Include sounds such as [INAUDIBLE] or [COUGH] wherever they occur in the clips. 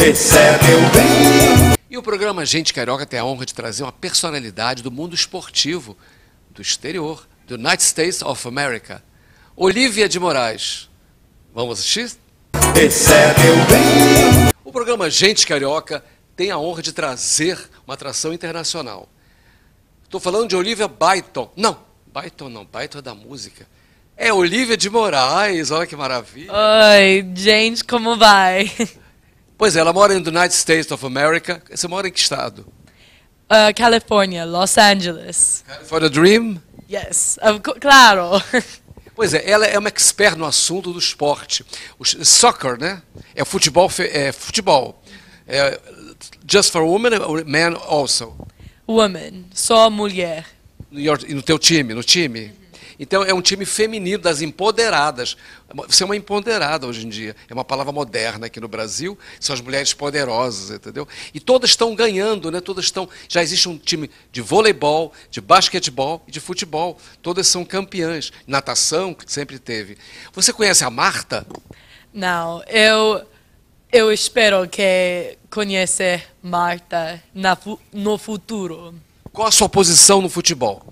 Recebe o bem. E o programa Gente Carioca tem a honra de trazer uma personalidade do mundo esportivo do exterior, do United States of America, Olivia de Moraes. Vamos assistir? Recebe o bem. O programa Gente Carioca tem a honra de trazer uma atração internacional. Estou falando de Olivia Byton. Não, Byton não, Byton é da música. É Olivia de Moraes, olha que maravilha. Oi, gente, como vai? Pois é, ela mora no United States of America. Você mora em que estado? Uh, California, Los Angeles. For the Dream? Yes, claro. [LAUGHS] Pois é, ela é uma expert no assunto do esporte. O soccer, né? É futebol, é futebol. É just for women or men also. Woman, só mulher. No, your- no teu time, no time. Então é um time feminino das empoderadas. Você é uma empoderada hoje em dia. É uma palavra moderna aqui no Brasil. São as mulheres poderosas, entendeu? E todas estão ganhando, né? Todas estão. Já existe um time de voleibol, de basquetebol e de futebol. Todas são campeãs. Natação, que sempre teve. Você conhece a Marta? Não, eu eu espero que conhecer Marta na no futuro. Qual a sua posição no futebol?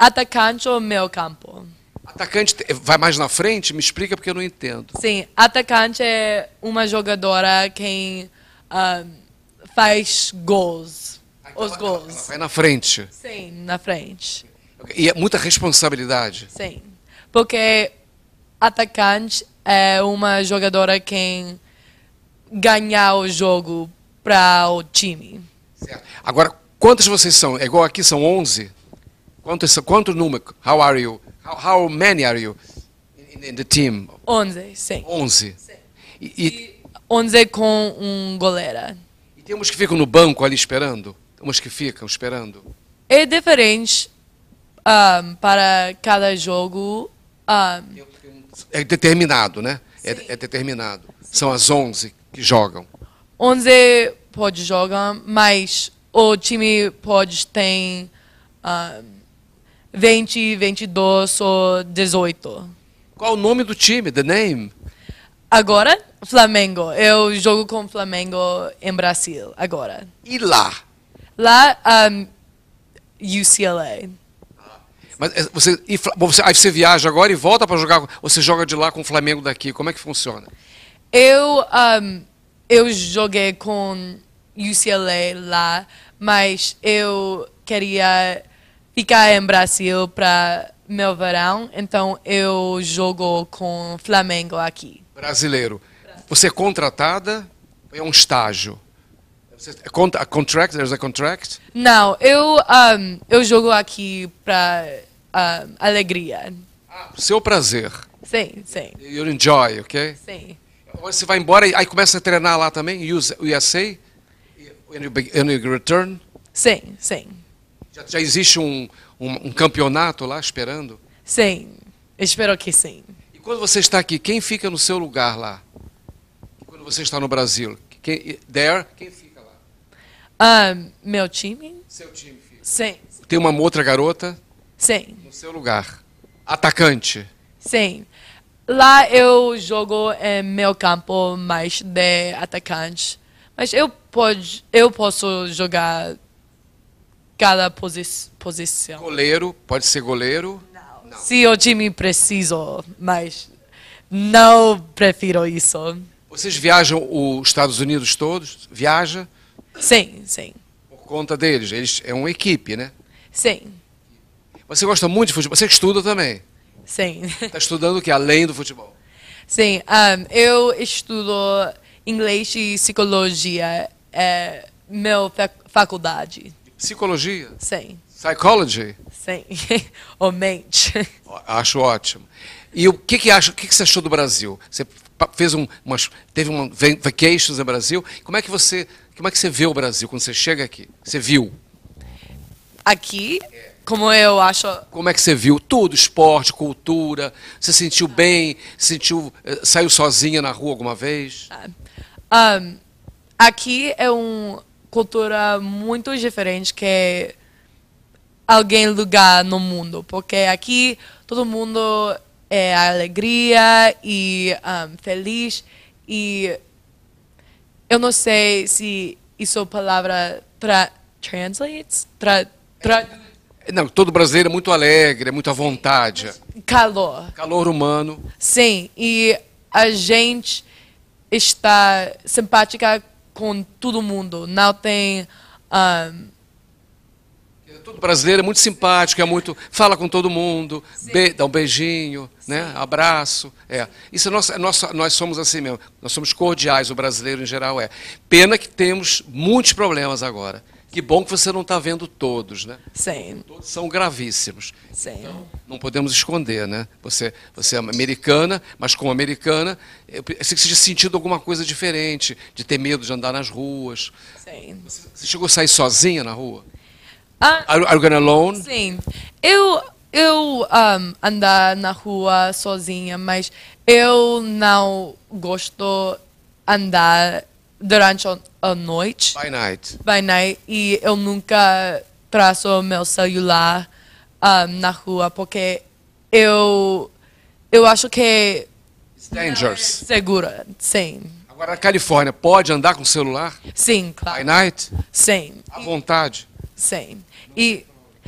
Atacante ou meio campo? Atacante te- vai mais na frente? Me explica porque eu não entendo. Sim, atacante é uma jogadora que ah, faz gols. Os Ela gols. vai na frente. Sim, na frente. E é muita responsabilidade. Sim. Porque atacante é uma jogadora que ganha o jogo para o time. Certo. Agora, quantos vocês são? É igual aqui, são 11? Quantos, quanto número? How are you? How, how many are you in, in the team? 11, sim. 11. E, e, E 11 com um goleira. e tem uns que ficam no banco ali esperando? Umas que ficam esperando? É diferente ah, para cada jogo. ah, É determinado, né? É, é determinado. São as 11 que jogam. 11 pode jogar, mas o time pode ter ah, 20, 22 ou 18. Qual o nome do time? The name? Agora, Flamengo. Eu jogo com Flamengo em Brasil, agora. E lá? Lá, um, UCLA. Mas é, você, e você, aí você viaja agora e volta para jogar. Você joga de lá com o Flamengo daqui. Como é que funciona? Eu, um, eu joguei com UCLA lá, mas eu queria ficar em Brasil para meu verão, então eu jogo com Flamengo aqui. Brasileiro. Você é contratada? É um estágio? Você é a contract? There's a contract? Não, eu, um, eu jogo aqui para alegria. Seu prazer. Sim, sim, You enjoy, ok? sim. Você vai embora e aí começa a treinar lá também? US USA? When you, when you return? Sim, sim, Já, já existe um, um, um campeonato lá esperando? sim. Espero que sim. E quando você está aqui, quem fica no seu lugar lá? E quando você está no Brasil? Quem, there, quem fica lá? Um, meu time? Seu time fica. Sim, Tem uma outra garota sim, no seu lugar. Atacante. sim. Lá eu jogo em meu campo mais de atacante. Mas eu, pode, eu posso jogar cada posi posição. Goleiro, pode ser goleiro. Se o time precisa, mas não prefiro isso. Vocês viajam os Estados Unidos todos? Viaja Sim, sim, por conta deles. Eles é uma equipe, né? sim, Você gosta muito de futebol? Você estuda também? sim. Está estudando o que? Além do futebol? Sim, um, eu estudo inglês e psicologia é meu fa faculdade. Psicologia? Sim, Psychology? sim. [LAUGHS] Ou mente. Acho ótimo. E o que, que, acha, o que, que você achou do Brasil? Você fez um, umas, teve um va- vacations no Brasil. Como é que você, como é que você vê o Brasil quando você chega aqui? Você viu? Aqui, como eu acho. Como é que você viu tudo? Esporte, cultura. Você sentiu bem? Sentiu, eh, saiu sozinha na rua alguma vez? Um, aqui é uma cultura muito diferente que alguém lugar no mundo, porque aqui todo mundo é alegria e um, feliz e eu não sei se isso é palavra tra, translates, tra, tra, Não, todo brasileiro é muito alegre, é muito à vontade. calor. Calor humano. Sim, e a gente está simpática com todo mundo. Não tem um, Todo brasileiro é muito simpático, é muito. fala com todo mundo, be- dá um beijinho, né? abraço. É. Isso é nosso, é nosso- nós somos assim mesmo. Nós somos cordiais, o brasileiro em geral é. Pena que temos muitos problemas agora. Que bom que você não está vendo todos, né? sim, Todos são gravíssimos. sim. Não podemos esconder, né? Você, você é americana, mas como americana, você tinha sentido alguma coisa diferente, de ter medo de andar nas ruas. sim. Você chegou a sair sozinha na rua? Ah, Are, are you going alone? Sim. Eu, eu um, andar na rua sozinha, mas eu não gosto andar durante a- a noite, By night. by night, e eu nunca traço meu celular um, na rua, porque eu, eu acho que It's dangerous. segura, sim. Agora, na Califórnia, pode andar com celular? Sim, By claro. night? Sim, À vontade. sim. E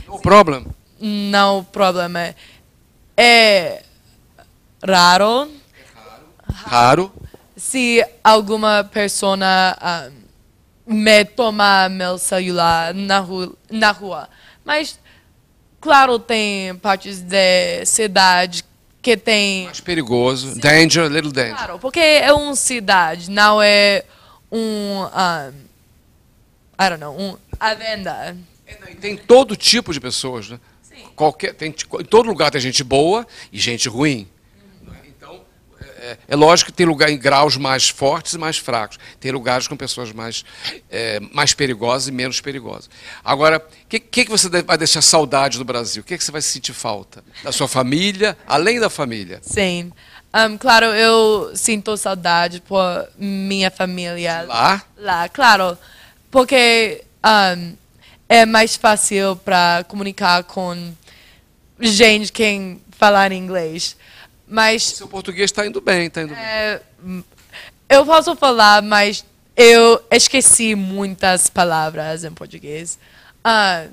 No problem. não problema é raro Raro. Se alguma pessoa ah, me toma meu celular na rua, na rua. Mas, claro, tem partes da cidade que tem... Mais perigoso. Danger, little danger. Claro, porque é uma cidade, não é um... um I don't know, um, a venda. É, Tem todo tipo de pessoas, né? Qualquer, tem, em todo lugar tem gente boa e gente ruim. É? É, lógico que tem lugar em graus mais fortes e mais fracos. Tem lugares com pessoas mais, é, mais perigosas e menos perigosas. Agora, o que, que, você vai deixar saudade do Brasil? O que, que você vai sentir falta? Da sua família, além da família? Sim. Um, claro, eu sinto saudade por minha família. Lá? Lá, claro. Porque um, é mais fácil para comunicar com gente que fala inglês. Mas Seu português está indo bem, está indo bem. é, hum, eu posso falar, mas eu esqueci muitas palavras em português. Ah,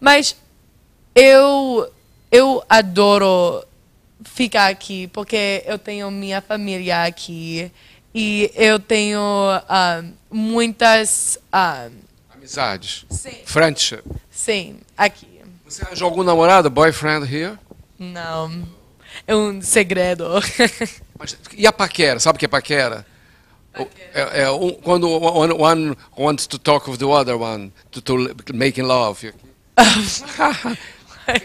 mas eu, eu adoro ficar aqui porque eu tenho minha família aqui e eu tenho ah, muitas. ah, Amizades. sim, Friendship. sim, aqui. Você arranjou algum namorado, boyfriend here? Não. É um segredo. [LAUGHS] Mas, e a paquera? Sabe o que é paquera? O- É, é um- quando one, one wants to talk with the other one, to, to making love. [LAUGHS]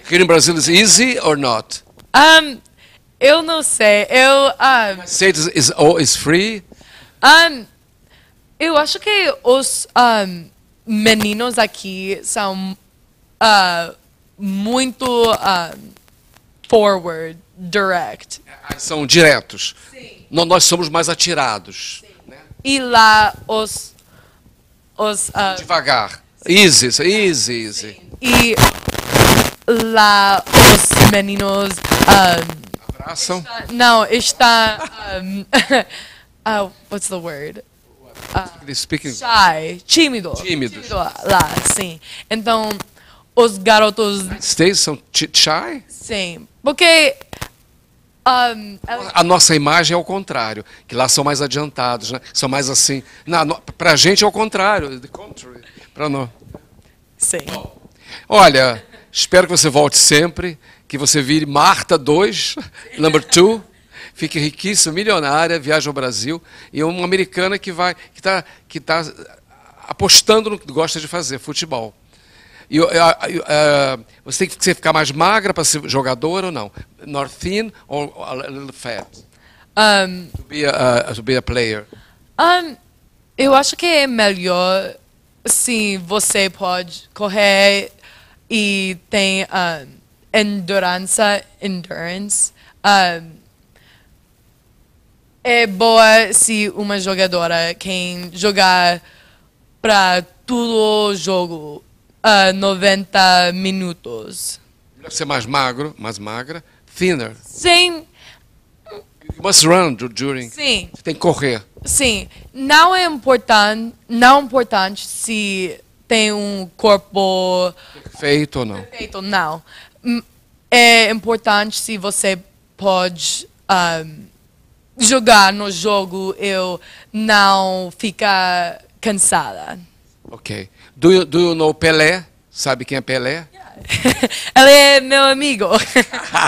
Here in Brazil is easy or not? Um, eu não sei. Eu, um, Say is, is, oh, is free. um, eu acho que os um, meninos aqui são uh, muito um, forward, direct. São diretos. Nó- Nós somos mais atirados. né? E lá os os uh, Devagar. Easy, easy, easy. e lá os meninos um, Abraçam. não está um, uh, [LAUGHS] what's the word They speak in- shy, tímido. Tímidos. lá, sim. Então, os garotos, States são shy. sim. Porque. Um, A nossa imagem é o contrário, que lá são mais adiantados, né? São mais assim. No, pra gente é o contrário. The contrary. Pra nós. sim. Olha, espero que você volte sempre, que você vire Marta 2, [LAUGHS] number 2, fique riquíssima, milionária, viaje ao Brasil, e uma americana que vai, que está que tá apostando no que gosta de fazer, futebol. E, uh, uh, você tem que ficar mais magra para ser jogadora ou não? Not thin or a little fat? Um, To be a, to be a player. um, eu acho que é melhor se você pode correr e tem um, endurance, endurance. Um, é boa se uma jogadora quem jogar para todo o jogo uh, 90 minutos. Melhor ser mais magro, mais magra, thinner. Sim, You must run du- during. sim, Você tem que correr. Sim, não é importante, não é importante se tem um corpo Feito ou não? perfeito, não. É importante se você pode ahm, jogar no jogo e não ficar cansada. Ok. Do you, do you know Pelé? Sabe quem é Pelé? [LAUGHS] Ela é meu amigo.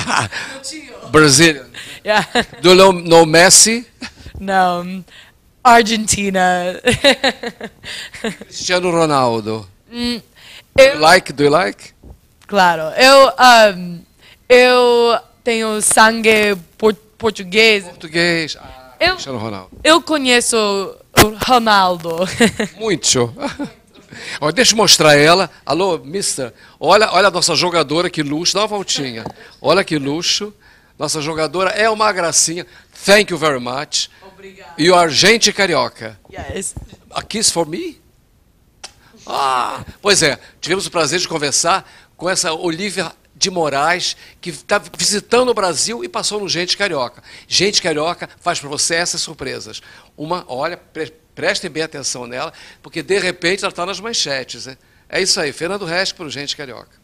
[LAUGHS] Brazilian. Yeah. Do you know, know Messi? Não, Argentina. [LAUGHS] Cristiano Ronaldo. Do you eu, like? Do you like? claro, eu, ahm, eu tenho sangue por, português. Português. Ah, Eu- Cristiano Ronaldo. Eu conheço o Ronaldo. Muito. Ó, deixa eu mostrar ela. Alô, mister. Olha, olha a nossa jogadora, que luxo. Dá uma voltinha. Olha que luxo. Nossa jogadora é uma gracinha. Thank you very much. Obrigada. You are gente carioca. Yes. A kiss for me? Ah, pois é. Tivemos o prazer de conversar com essa Olivia de Moraes, que está visitando o Brasil e passou no Gente Carioca. Gente Carioca faz para você essas surpresas. Uma, olha, prestem bem atenção nela, porque de repente ela está nas manchetes. Né? É isso aí, Fernando Resch para o Gente Carioca.